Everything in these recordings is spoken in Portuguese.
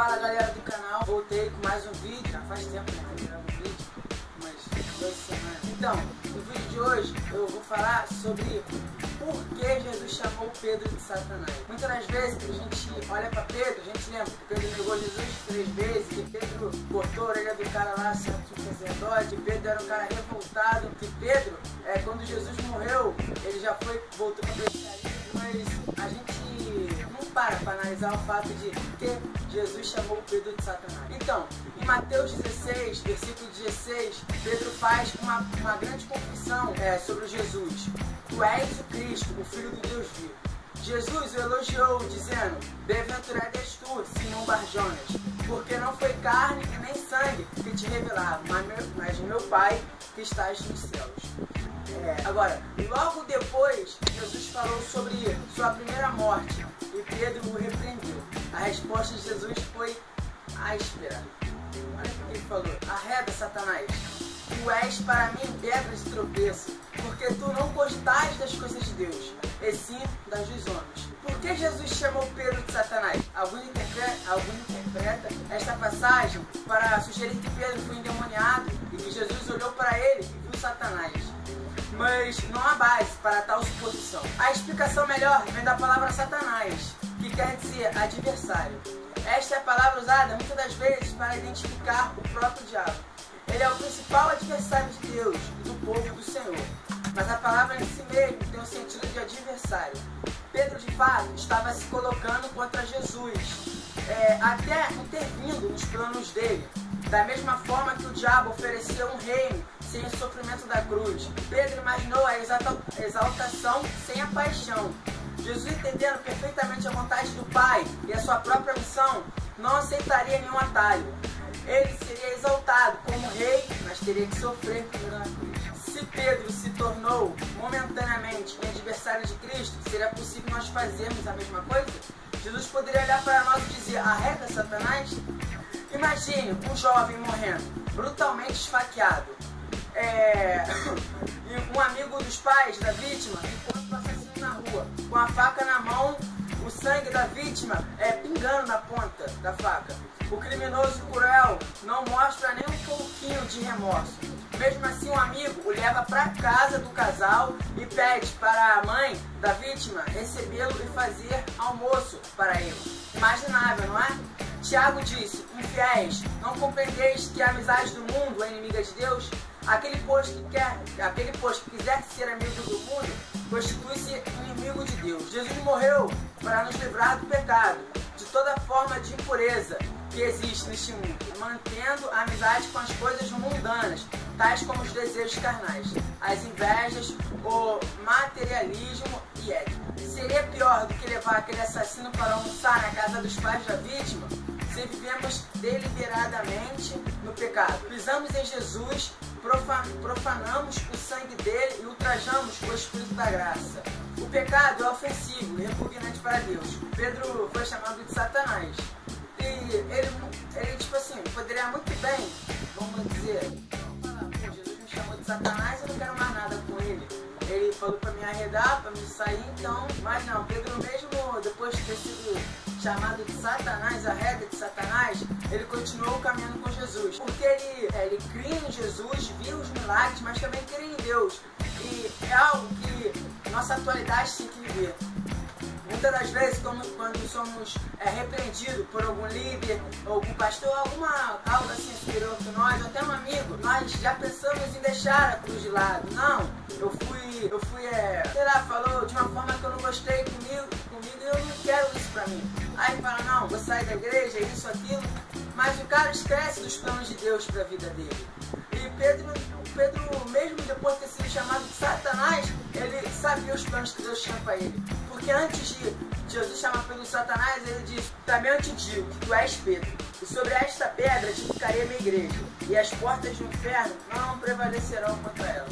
Fala galera do canal, voltei com mais um vídeo, já faz tempo né, que eu gravo um vídeo, umas duas semanas. Então, no vídeo de hoje eu vou falar sobre por que Jesus chamou Pedro de Satanás. Muitas das vezes que a gente olha para Pedro, a gente lembra que Pedro negou Jesus três vezes, que Pedro cortou a orelha do cara lá, sacerdote, que Pedro era um cara revoltado, que Pedro, é, quando Jesus morreu, ele já foi, voltou para a mas a gente para para analisar o fato de que Jesus chamou Pedro de Satanás. Então, em Mateus 16, versículo 16, Pedro faz uma, uma grande confissão é, sobre Jesus. Tu és o Cristo, o Filho do Deus vivo. Jesus o elogiou, dizendo: Bem-aventurado és tu, Simão Barjonas, porque não foi carne e nem sangue que te revelaram, mas meu, mas meu Pai que estás nos céus. É, agora, logo depois, Jesus falou sobre sua primeira morte e Pedro o repreendeu. A resposta de Jesus foi áspera. Olha o que ele falou: Arreda, Satanás. Tu és para mim pedra de tropeço, porque tu não gostas das coisas de Deus, e sim das dos homens. Por que Jesus chamou Pedro de Satanás? Alguns interpretam, algum interpreta esta passagem para sugerir que Pedro foi endemoniado e que Jesus olhou para ele e viu Satanás mas não há base para tal suposição. A explicação melhor vem da palavra Satanás, que quer dizer adversário. Esta é a palavra usada muitas das vezes para identificar o próprio diabo. Ele é o principal adversário de Deus e do povo do Senhor. Mas a palavra em si mesmo tem o sentido de adversário. Pedro, de fato, estava se colocando contra Jesus, é, até intervindo nos planos dele. Da mesma forma que o diabo ofereceu um reino sem o sofrimento da cruz. Pedro imaginou a exaltação sem a paixão. Jesus, entendendo perfeitamente a vontade do Pai e a sua própria missão, não aceitaria nenhum atalho. Ele seria exaltado como rei, mas teria que sofrer. Se Pedro se tornou momentaneamente adversário de Cristo, seria possível nós fazermos a mesma coisa? Jesus poderia olhar para nós e dizer: arreda Satanás? Imagine um jovem morrendo, brutalmente esfaqueado é, um amigo dos pais da vítima encontra o assassino na com a faca na mão, o sangue da vítima é pingando na ponta da faca. O criminoso cruel não mostra nem um pouquinho de remorso. Mesmo assim, um amigo o leva para casa do casal e pede para a mãe da vítima recebê-lo e fazer almoço para ele. Imaginável, não é? Tiago disse: Infiéis, não compreendeis que a amizade do mundo é inimiga de Deus? Aquele pois que quer, aquele pois que quiser ser amigo do mundo, constitui-se inimigo de Deus. Jesus morreu para nos livrar do pecado, de toda forma de impureza que existe neste mundo, mantendo a amizade com as coisas mundanas, tais como os desejos carnais, as invejas, o materialismo e ética. Seria pior do que levar aquele assassino para almoçar na casa dos pais da vítima? Se vivemos deliberadamente no pecado, pisamos em Jesus profanamos o sangue dele e ultrajamos o Espírito da graça. O pecado é ofensivo repugnante para Deus. Pedro foi chamado de Satanás. E ele, ele tipo assim, poderia muito bem, vamos dizer, Jesus me chamou de Satanás, eu não quero mais nada com ele. Ele falou para me arredar, para me sair, então, mas não, Pedro mesmo, depois de ter sido chamado de Satanás, a regra de Satanás, ele continuou caminhando com Jesus. Porque ele, é, ele cria em Jesus, viu os milagres, mas também cria em Deus. E é algo que nossa atualidade tem que viver. Muitas das vezes, como, quando somos é, repreendidos por algum líder, algum pastor, alguma algo assim superior que nós, ou até um amigo, nós já pensamos em deixar a cruz de lado. Não, eu fui, eu fui, é, sei lá, falou de uma forma que eu não gostei comigo, comigo e eu não quero isso pra mim. Aí fala, não, vou sair da igreja, isso, aquilo. Mas o cara esquece dos planos de Deus para a vida dele. E Pedro, Pedro, mesmo depois de ter sido chamado de Satanás, ele sabia os planos que Deus tinha para ele. Porque antes de Jesus chamar Pedro de Satanás, ele disse, também eu te digo que tu és Pedro. E sobre esta pedra edificarei a minha igreja. E as portas do inferno não prevalecerão contra ela.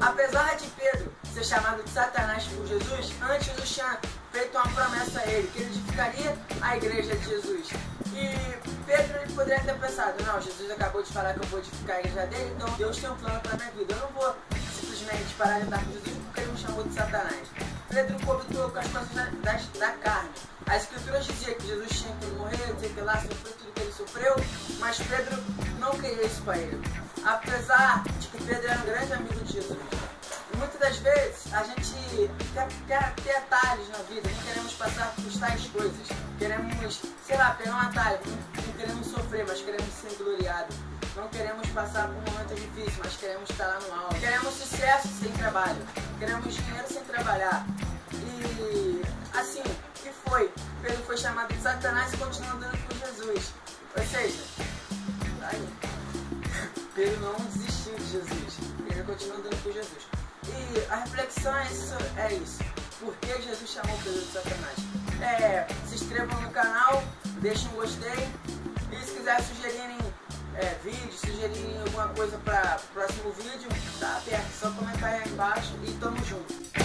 Apesar de Pedro ser chamado de Satanás por Jesus, antes tinha feito uma promessa a ele, que ele edificaria a igreja de Jesus. E Pedro ele poderia ter pensado, não, Jesus acabou de falar que eu vou edificar a igreja dele, então Deus tem um plano para minha vida. Eu não vou simplesmente parar de andar com Jesus porque ele me chamou de Satanás. Pedro cobitou com as coisas da, da, da, carne. As escrituras diziam que Jesus tinha que morrer, tinha que lá, sofrer tudo Mas Pedro não queria isso para ele. Apesar de que Pedro era um grande amigo a gente quer, quer ter atalhos na vida, não queremos passar por tais coisas. Queremos, sei lá, pegar um atalho, não, queremos sofrer, mas queremos ser gloriados. Não queremos passar por um momento difícil, mas queremos estar lá no alto. Queremos sucesso sem trabalho. Queremos dinheiro sem trabalhar. E assim, que foi? Pedro foi chamado de Satanás e continua andando com Jesus. Ou seja, aí, Pedro não desistiu de Jesus. Ele continua andando com Jesus. E a reflexão é isso. É isso. Por que Jesus chamou Pedro de Satanás? É, se inscrevam no canal, deixem um gostei. E se quiser sugerirem é, vídeo, sugerirem alguma coisa para próximo vídeo, tá aberto. Só comentar aí embaixo e tamo junto.